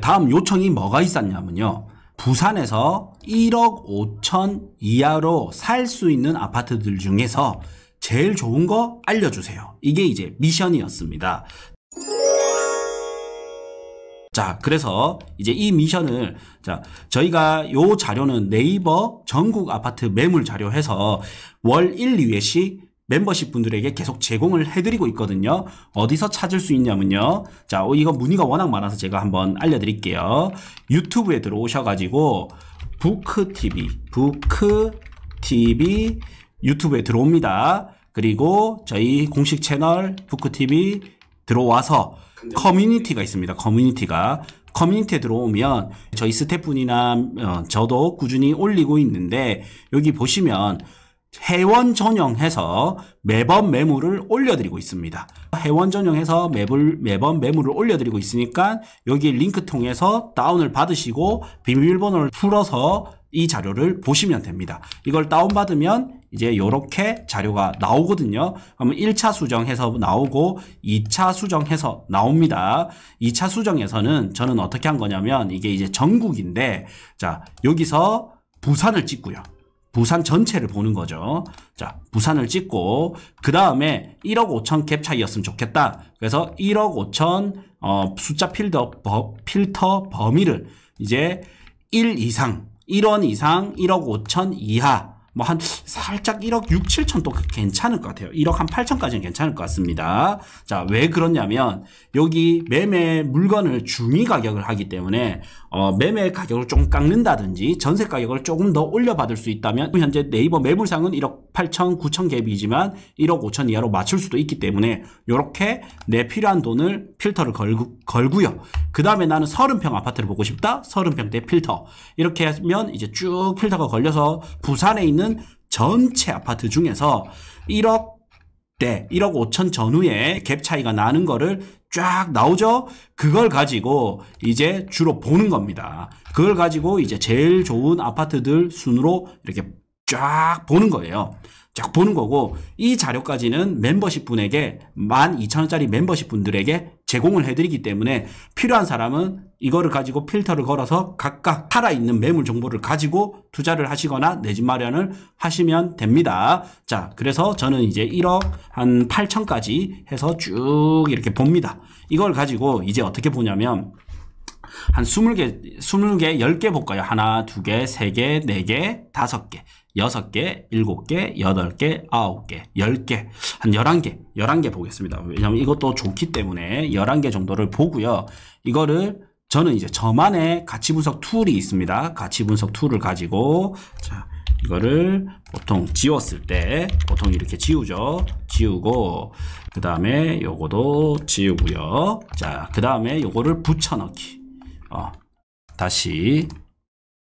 다음 요청이 뭐가 있었냐면요. 부산에서 1억 5천 이하로 살 수 있는 아파트들 중에서 제일 좋은 거 알려주세요. 이게 이제 미션이었습니다. 자, 그래서 이제 이 미션을 자, 저희가 요 자료는 네이버 전국 아파트 매물 자료 해서 월 1, 2회씩 멤버십 분들에게 계속 제공을 해드리고 있거든요. 어디서 찾을 수 있냐면요. 자, 어, 이거 문의가 워낙 많아서 제가 한번 알려드릴게요. 유튜브에 들어오셔가지고 부크TV, 부크TV 유튜브에 들어옵니다. 그리고 저희 공식 채널 부크TV 들어와서 커뮤니티가 있습니다. 커뮤니티가. 커뮤니티에 들어오면 저희 스태프분이나 어, 저도 꾸준히 올리고 있는데 여기 보시면 회원 전용해서 매번 매물을 올려드리고 있습니다. 회원 전용해서 매물, 매번 매물을 올려드리고 있으니까 여기 링크 통해서 다운을 받으시고 비밀번호를 풀어서 이 자료를 보시면 됩니다. 이걸 다운받으면 이제 이렇게 자료가 나오거든요. 그러면 1차 수정해서 나오고 2차 수정해서 나옵니다. 2차 수정에서는 저는 어떻게 한 거냐면 이게 이제 전국인데 자 여기서 부산을 찍고요. 부산 전체를 보는 거죠. 자, 부산을 찍고 그 다음에 1억 5천 갭 차이였으면 좋겠다. 그래서 1억 5천 어, 숫자 필터 버, 필터 범위를 이제 1 이상, 1원 이상, 1억 5천 이하 뭐 한 살짝 1억 6, 7천 또 괜찮을 것 같아요. 1억 한 8천까지는 괜찮을 것 같습니다. 자, 왜 그러냐면 여기 매매 물건을 중위 가격을 하기 때문에 어, 매매 가격을 조금 깎는다든지 전세 가격을 조금 더 올려받을 수 있다면 현재 네이버 매물상은 1억 8천, 9천 갭이지만 1억 5천 이하로 맞출 수도 있기 때문에 이렇게 내 필요한 돈을 필터를 걸고, 걸고요. 그 다음에 나는 30평 아파트를 보고 싶다. 30평대 필터. 이렇게 하면 이제 쭉 필터가 걸려서 부산에 있는 전체 아파트 중에서 1억 대 1억 5천 전후에 갭 차이가 나는 거를 쫙 나오죠? 그걸 가지고 이제 주로 보는 겁니다. 그걸 가지고 이제 제일 좋은 아파트들 순으로 이렇게 쫙 보는 거예요. 쫙 보는 거고 이 자료까지는 멤버십 분에게 12,000원짜리 멤버십 분들에게 제공을 해드리기 때문에 필요한 사람은 이거를 가지고 필터를 걸어서 각각 살아있는 매물 정보를 가지고 투자를 하시거나 내 집 마련을 하시면 됩니다. 자, 그래서 저는 이제 1억 한 8천까지 해서 쭉 이렇게 봅니다. 이걸 가지고 이제 어떻게 보냐면 한 20개, 20개, 10개 볼까요? 하나, 두 개, 세 개, 네 개, 다섯 개. 여섯 개, 일곱 개, 여덟 개, 아홉 개, 열 개, 한 열한 개, 열한 개 보겠습니다. 왜냐면 이것도 좋기 때문에 열한 개 정도를 보고요. 이거를 저는 이제 저만의 가치 분석 툴이 있습니다. 가치 분석 툴을 가지고 자 이거를 보통 지웠을 때 보통 이렇게 지우죠. 지우고 그 다음에 요거도 지우고요. 자그 다음에 요거를 붙여넣기. 어 다시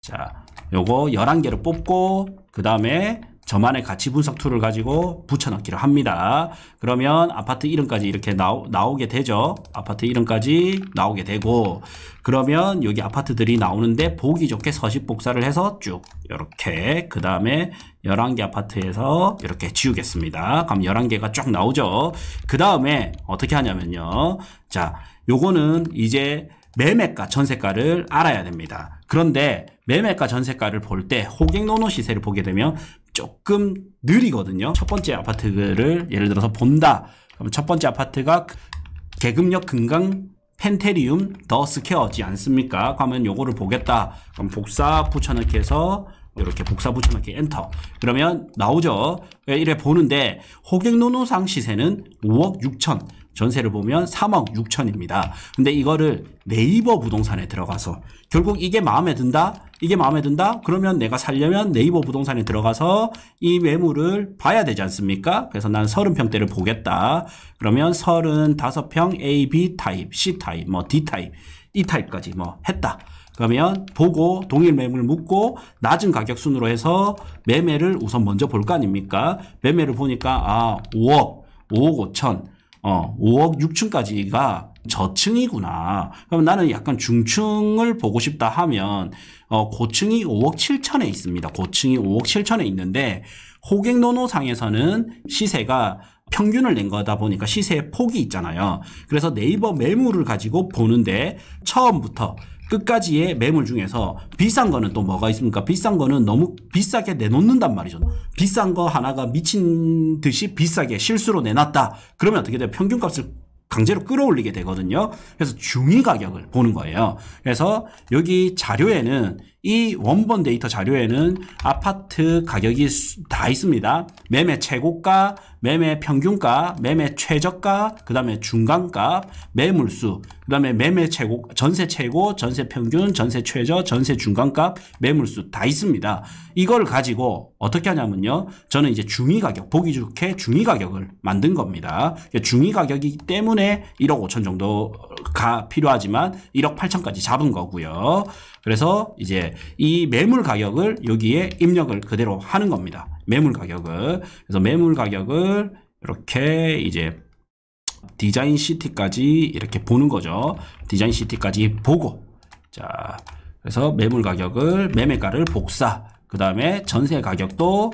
자 요거 11개를 뽑고 그 다음에 저만의 가치 분석 툴을 가지고 붙여넣기를 합니다. 그러면 아파트 이름까지 이렇게 나오, 나오게 되죠. 아파트 이름까지 나오게 되고 그러면 여기 아파트들이 나오는데 보기 좋게 서식 복사를 해서 쭉 이렇게 그 다음에 11개 아파트에서 이렇게 지우겠습니다. 그럼 11개가 쭉 나오죠. 그 다음에 어떻게 하냐면요. 자, 요거는 이제 매매가 전세가를 알아야 됩니다. 그런데 매매가 전세가를 볼 때 호갱노노 시세를 보게 되면 조금 느리거든요. 첫 번째 아파트를 예를 들어서 본다. 그럼 첫 번째 아파트가 개금역 금강 펜테리움 더 스퀘어지 않습니까? 그러면 요거를 보겠다. 그럼 복사 붙여넣기 해서 이렇게 복사 붙여넣기 엔터. 그러면 나오죠. 이래 보는데 호갱노노상 시세는 5억 6천. 전세를 보면 3억 6천입니다. 근데 이거를 네이버 부동산에 들어가서 결국 이게 마음에 든다? 이게 마음에 든다? 그러면 내가 살려면 네이버 부동산에 들어가서 이 매물을 봐야 되지 않습니까? 그래서 난 30평대를 보겠다. 그러면 35평 A, B 타입, C 타입, 뭐 D 타입, E 타입까지 뭐 했다. 그러면 보고 동일 매물 묻고 낮은 가격 순으로 해서 매매를 우선 먼저 볼 거 아닙니까? 매매를 보니까 아 5억, 5억 5천 어, 5억 6천까지가 저층이구나. 그럼 나는 약간 중층을 보고 싶다 하면 어, 고층이 5억 7천에 있습니다. 고층이 5억 7천에 있는데 호갱노노상에서는 시세가 평균을 낸 거다 보니까 시세의 폭이 있잖아요. 그래서 네이버 매물을 가지고 보는데 처음부터 끝까지의 매물 중에서 비싼 거는 또 뭐가 있습니까? 비싼 거는 너무 비싸게 내놓는단 말이죠. 비싼 거 하나가 미친 듯이 비싸게 실수로 내놨다. 그러면 어떻게 돼요? 평균값을 강제로 끌어올리게 되거든요. 그래서 중위 가격을 보는 거예요. 그래서 여기 자료에는 이 원본 데이터 자료에는 아파트 가격이 다 있습니다. 매매 최고가, 매매 평균가, 매매 최저가, 그 다음에 중간값, 매물수, 그 다음에 매매 최고, 전세 최고, 전세 평균, 전세 최저, 전세 중간값, 매물수 다 있습니다. 이걸 가지고 어떻게 하냐면요. 저는 이제 중위 가격, 보기 좋게 중위 가격을 만든 겁니다. 중위 가격이기 때문에 1억 5천 정도가 필요하지만 1억 8천까지 잡은 거고요. 그래서 이제 이 매물 가격을 여기에 입력을 그대로 하는 겁니다. 매물 가격을. 그래서 매물 가격을 이렇게 이제 디자인 시티까지 이렇게 보는 거죠. 디자인 시티까지 보고 자 그래서 매물 가격을 매매가를 복사 그 다음에 전세 가격도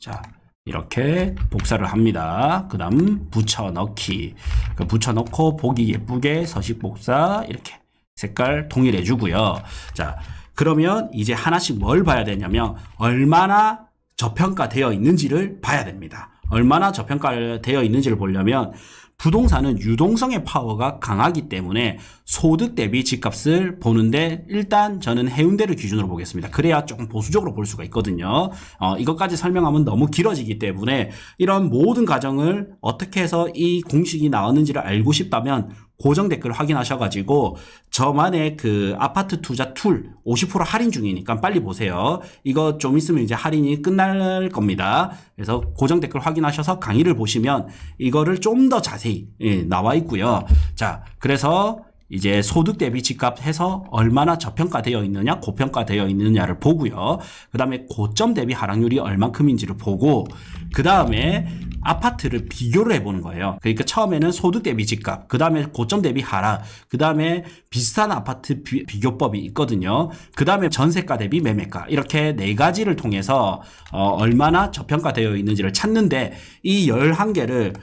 자 이렇게 복사를 합니다. 그 다음 붙여넣기 그 붙여넣고 보기 예쁘게 서식 복사 이렇게 색깔 동일해 주고요. 자, 그러면 이제 하나씩 뭘 봐야 되냐면 얼마나 저평가되어 있는지를 봐야 됩니다. 얼마나 저평가되어 있는지를 보려면 부동산은 유동성의 파워가 강하기 때문에 소득 대비 집값을 보는데 일단 저는 해운대를 기준으로 보겠습니다. 그래야 조금 보수적으로 볼 수가 있거든요. 어, 이것까지 설명하면 너무 길어지기 때문에 이런 모든 과정을 어떻게 해서 이 공식이 나왔는지를 알고 싶다면 고정 댓글 확인하셔가지고 저만의 그 아파트 투자 툴 50% 할인 중이니까 빨리 보세요. 이거 좀 있으면 이제 할인이 끝날 겁니다. 그래서 고정 댓글 확인하셔서 강의를 보시면 이거를 좀 더 자세히 예, 나와 있고요. 자, 그래서 이제 소득 대비 집값 해서 얼마나 저평가되어 있느냐, 고평가되어 있느냐를 보고요. 그 다음에 고점 대비 하락률이 얼만큼인지를 보고, 그 다음에 아파트를 비교를 해보는 거예요. 그러니까 처음에는 소득 대비 집값, 그 다음에 고점 대비 하락, 그 다음에 비슷한 아파트 비, 교법이 있거든요. 그 다음에 전세가 대비 매매가 이렇게 네 가지를 통해서 어, 얼마나 저평가되어 있는지를 찾는데 이 11개를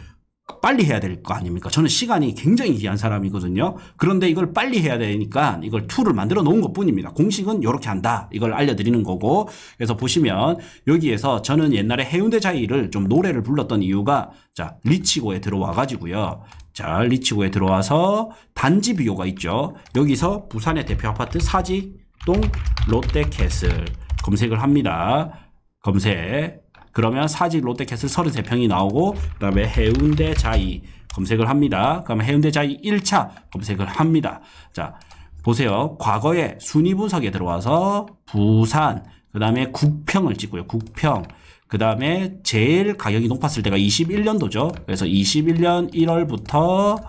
빨리 해야 될 거 아닙니까? 저는 시간이 굉장히 귀한 사람이거든요. 그런데 이걸 빨리 해야 되니까 이걸 툴을 만들어 놓은 것 뿐입니다. 공식은 이렇게 한다. 이걸 알려드리는 거고. 그래서 보시면 여기에서 저는 옛날에 해운대 자이를 좀 노래를 불렀던 이유가 자, 리치고에 들어와 가지고요. 자, 리치고에 들어와서 단지 비교가 있죠. 여기서 부산의 대표 아파트 사직동 롯데캐슬 검색을 합니다. 검색. 그러면 사직 롯데캐슬 33평이 나오고 그 다음에 해운대 자이 검색을 합니다. 그러면 해운대 자이 1차 검색을 합니다. 자, 보세요. 과거에 순위 분석에 들어와서 부산 그 다음에 국평을 찍고요. 국평 그 다음에 제일 가격이 높았을 때가 21년도죠. 그래서 21년 1월부터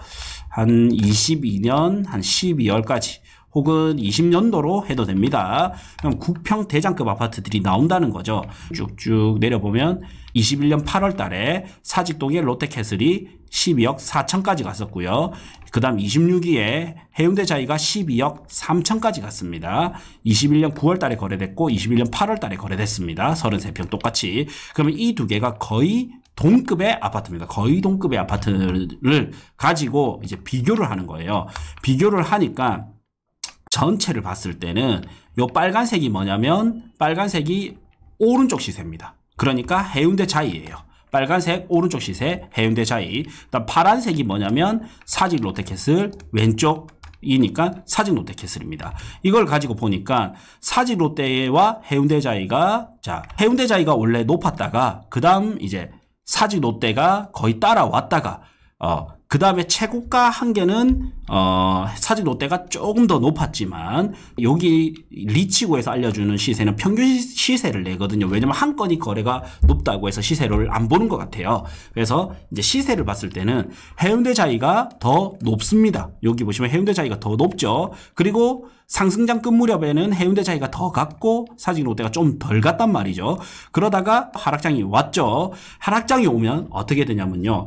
한 22년 한 12월까지 혹은 20년도로 해도 됩니다. 그럼 국평 대장급 아파트들이 나온다는 거죠. 쭉쭉 내려보면 21년 8월 달에 사직동의 롯데캐슬이 12억 4천까지 갔었고요. 그 다음 26위에 해운대 자이가 12억 3천까지 갔습니다. 21년 9월 달에 거래됐고 21년 8월 달에 거래됐습니다. 33평 똑같이. 그러면 이 두 개가 거의 동급의 아파트입니다. 거의 동급의 아파트를 가지고 이제 비교를 하는 거예요. 비교를 하니까 전체를 봤을 때는 요 빨간색이 뭐냐면 빨간색이 오른쪽 시세입니다. 그러니까 해운대 자이예요. 빨간색 오른쪽 시세 해운대 자이. 그다음 파란색이 뭐냐면 사직 롯데캐슬 왼쪽 이니까 사직 롯데캐슬입니다. 이걸 가지고 보니까 사직 롯데와 해운대 자이가 자 해운대 자이가 원래 높았다가 그 다음 이제 사직 롯데가 거의 따라왔다가 어 그 다음에 최고가 한 개는 어, 사직 롯데가 조금 더 높았지만 여기 리치고에서 알려주는 시세는 평균 시세를 내거든요. 왜냐면 한 건이 거래가 높다고 해서 시세를 안 보는 것 같아요. 그래서 이제 시세를 봤을 때는 해운대 자이가 더 높습니다. 여기 보시면 해운대 자이가 더 높죠. 그리고 상승장 끝 무렵에는 해운대 자이가 더 갔고 사직 롯데가 좀 덜 갔단 말이죠. 그러다가 하락장이 왔죠. 하락장이 오면 어떻게 되냐면요.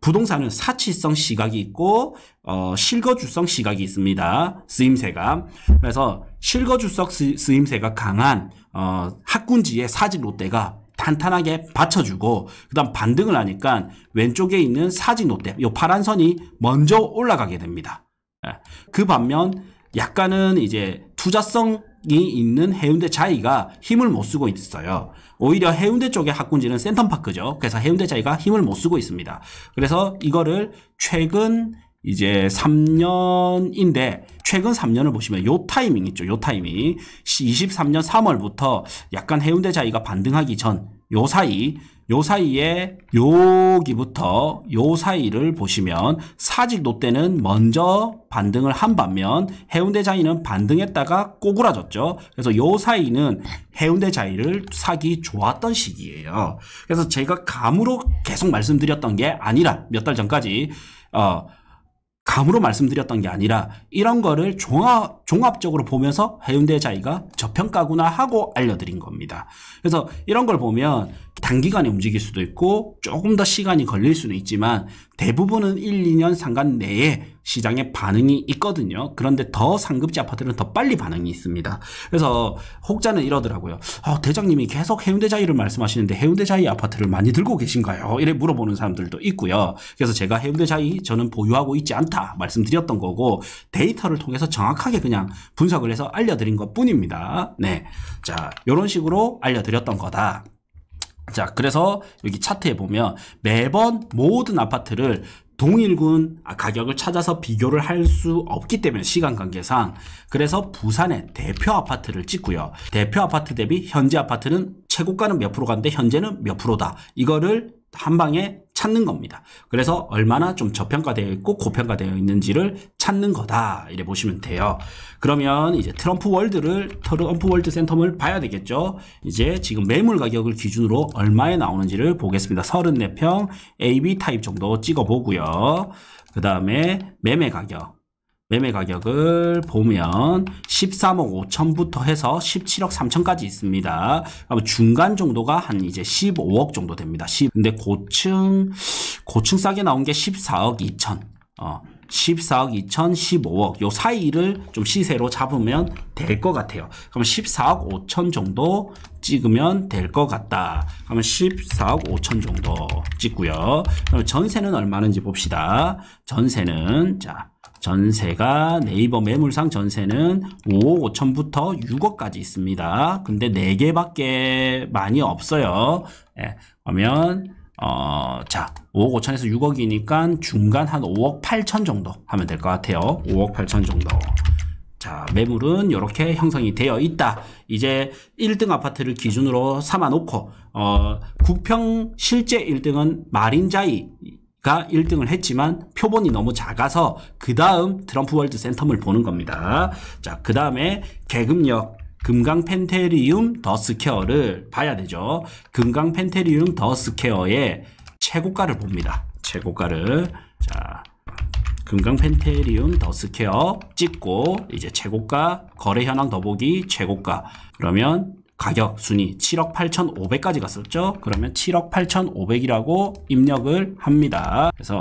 부동산은 사치성 시각이 있고 어, 실거주성 시각이 있습니다. 쓰임새가. 그래서 실거주성 쓰임새가 강한 어, 학군지의 사직 롯데가 탄탄하게 받쳐주고 그다음 반등을 하니까 왼쪽에 있는 사직 롯데 요 파란 선이 먼저 올라가게 됩니다. 예. 그 반면 약간은 이제 투자성이 있는 해운대 자이가 힘을 못 쓰고 있어요. 오히려 해운대 쪽의 학군지는 센텀파크죠. 그래서 해운대 자이가 힘을 못 쓰고 있습니다. 그래서 이거를 최근 이제 3년인데 최근 3년을 보시면 요 타이밍 있죠. 요 타이밍 23년 3월부터 약간 해운대 자이가 반등하기 전 요 사이 요 사이에 여기부터 요 사이를 보시면 사직 롯데는 먼저 반등을 한 반면 해운대 자이는 반등했다가 꼬꾸라졌죠. 그래서 요 사이는 해운대 자이를 사기 좋았던 시기예요. 그래서 제가 감으로 계속 말씀드렸던 게 아니라 몇 달 전까지 어 감으로 말씀드렸던 게 아니라 이런 거를 종합, 종합적으로 보면서 해운대 자이가 저평가구나 하고 알려드린 겁니다. 그래서 이런 걸 보면 단기간에 움직일 수도 있고 조금 더 시간이 걸릴 수는 있지만 대부분은 1, 2년 상간 내에 시장에 반응이 있거든요. 그런데 더 상급지 아파트는 더 빨리 반응이 있습니다. 그래서 혹자는 이러더라고요. 아, 대장님이 계속 해운대 자이를 말씀하시는데 해운대 자이 아파트를 많이 들고 계신가요? 이래 물어보는 사람들도 있고요. 그래서 제가 해운대 자이 저는 보유하고 있지 않다 말씀드렸던 거고 데이터를 통해서 정확하게 그냥 분석을 해서 알려드린 것 뿐입니다. 네. 자, 이런 식으로 알려드렸던 거다. 자, 그래서 여기 차트에 보면 매번 모든 아파트를 동일군 가격을 찾아서 비교를 할 수 없기 때문에 시간 관계상 그래서 부산의 대표 아파트를 찍고요. 대표 아파트 대비 현재 아파트는 최고가는 몇 프로 갔는데 현재는 몇 프로다. 이거를 한 방에 찾는 겁니다. 그래서 얼마나 좀 저평가되어 있고 고평가되어 있는지를 찾는 거다. 이래 보시면 돼요. 그러면 이제 트럼프 월드를 트럼프 월드 센텀을 봐야 되겠죠. 이제 지금 매물 가격을 기준으로 얼마에 나오는지를 보겠습니다. 34평 AB 타입 정도 찍어 보고요. 그 다음에 매매 가격 매매 가격을 보면 13억 5천부터 해서 17억 3천까지 있습니다. 중간 정도가 한 이제 15억 정도 됩니다. 10. 근데 고층 고층 싸게 나온 게 14억 2천. 어. 14억 2천, 15억 요 사이를 좀 시세로 잡으면 될 것 같아요. 그럼 14억 5천 정도 찍으면 될 것 같다. 그러면 14억 5천 정도 찍고요. 그럼 전세는 얼마는지 봅시다. 전세는 자 전세가 네이버 매물상 전세는 5억 5천부터 6억까지 있습니다. 근데 4개밖에 많이 없어요. 예, 그러면 어, 자, 5억 5천에서 6억이니까 중간 한 5억 8천 정도 하면 될 것 같아요. 5억 8천 정도. 자, 매물은 이렇게 형성이 되어 있다. 이제 1등 아파트를 기준으로 삼아 놓고, 어, 국평 실제 1등은 마린자이, 가 1등을 했지만 표본이 너무 작아서 그 다음 트럼프 월드 센텀을 보는 겁니다. 자, 그 다음에 계급력 금강 펜테리움 더 스퀘어를 봐야 되죠. 금강 펜테리움 더 스퀘어의 최고가를 봅니다. 최고가를 자 금강 펜테리움 더 스퀘어 찍고 이제 최고가 거래 현황 더보기 최고가 그러면 가격 순위 7억 8,500까지 갔었죠. 그러면 7억 8,500이라고 입력을 합니다. 그래서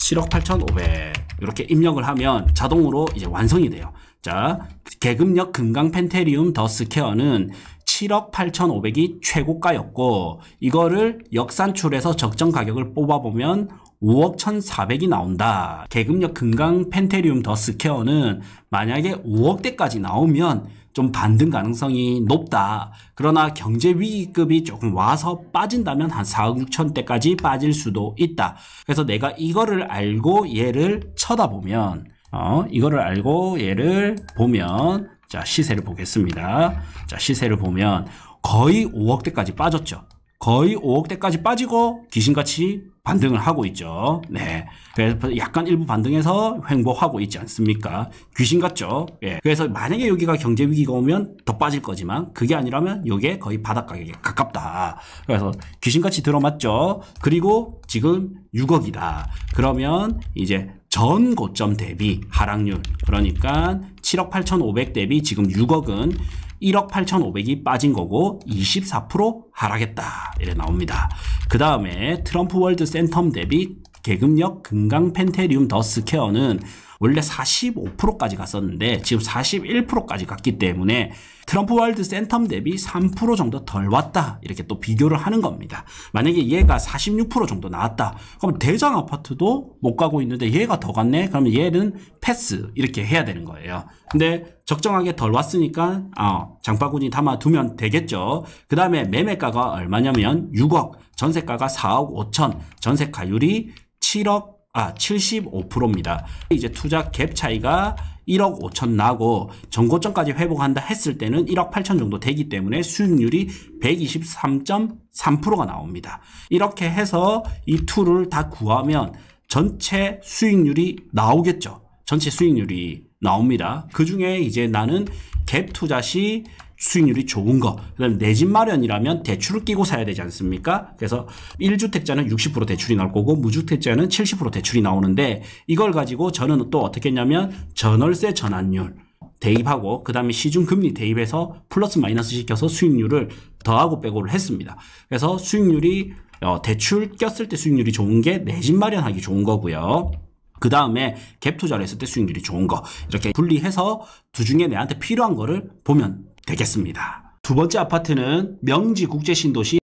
7억 8,500 이렇게 입력을 하면 자동으로 이제 완성이 돼요. 자, 계급력 금강 펜테리움 더 스퀘어는 7억 8,500이 최고가였고 이거를 역산출해서 적정 가격을 뽑아보면 5억 1,400이 나온다. 계급력 금강 펜테리움 더 스퀘어는 만약에 5억대까지 나오면 좀 반등 가능성이 높다. 그러나 경제 위기급이 조금 와서 빠진다면 한 4억 6천 대까지 빠질 수도 있다. 그래서 내가 이거를 알고 얘를 쳐다보면 어, 이거를 알고 얘를 보면 자 시세를 보겠습니다. 자 시세를 보면 거의 5억대까지 빠졌죠. 거의 5억대까지 빠지고 귀신같이 반등을 하고 있죠. 네. 그래서 약간 일부 반등해서 횡보하고 있지 않습니까? 귀신 같죠? 예. 그래서 만약에 여기가 경제 위기가 오면 더 빠질 거지만 그게 아니라면 이게 거의 바닥 가격에 가깝다. 그래서 귀신같이 들어맞죠? 그리고 지금 6억이다. 그러면 이제 전 고점 대비 하락률 그러니까 7억 8,500 대비 지금 6억은 1억 8,500이 빠진 거고 24% 하락했다. 이래 나옵니다. 그 다음에 트럼프 월드 센텀 대비 계급력 금강 펜테리움 더 스퀘어는 원래 45%까지 갔었는데 지금 41%까지 갔기 때문에 트럼프 월드 센텀 대비 3% 정도 덜 왔다. 이렇게 또 비교를 하는 겁니다. 만약에 얘가 46% 정도 나왔다. 그럼 대장 아파트도 못 가고 있는데 얘가 더 갔네? 그러면 얘는 패스. 이렇게 해야 되는 거예요. 근데 적정하게 덜 왔으니까 어, 장바구니 담아두면 되겠죠. 그 다음에 매매가가 얼마냐면 6억, 전세가가 4억 5천, 전세 가율이 7억 아 75%입니다. 이제 투자 갭 차이가 1억 5천 나고 전고점까지 회복한다 했을 때는 1억 8천 정도 되기 때문에 수익률이 123.3%가 나옵니다. 이렇게 해서 이 툴을 다 구하면 전체 수익률이 나오겠죠. 전체 수익률이 나옵니다. 그 중에 이제 나는 갭 투자 시 수익률이 좋은 거. 그 다음에 내 집 마련이라면 대출을 끼고 사야 되지 않습니까? 그래서 1주택자는 60% 대출이 나올 거고 무주택자는 70% 대출이 나오는데 이걸 가지고 저는 또 어떻게 했냐면 전월세 전환율 대입하고 그 다음에 시중 금리 대입해서 플러스 마이너스 시켜서 수익률을 더하고 빼고를 했습니다. 그래서 수익률이 어, 대출 꼈을 때 수익률이 좋은 게 내 집 마련하기 좋은 거고요. 그 다음에 갭 투자를 했을 때 수익률이 좋은 거 이렇게 분리해서 두 중에 내한테 필요한 거를 보면 되겠습니다. 두 번째 아파트는 명지 국제신도시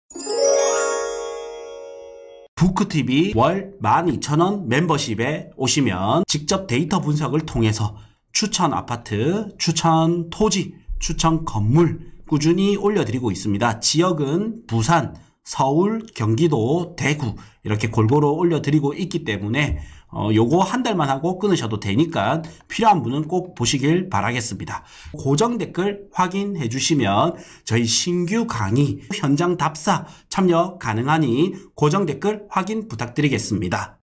부크TV 월 12,000원 멤버십에 오시면 직접 데이터 분석을 통해서 추천 아파트, 추천 토지, 추천 건물 꾸준히 올려드리고 있습니다. 지역은 부산, 서울, 경기도, 대구 이렇게 골고루 올려드리고 있기 때문에 어, 요거 한 달만 하고 끊으셔도 되니까 필요한 분은 꼭 보시길 바라겠습니다. 고정 댓글 확인해 주시면 저희 신규 강의 현장 답사 참여 가능하니 고정 댓글 확인 부탁드리겠습니다.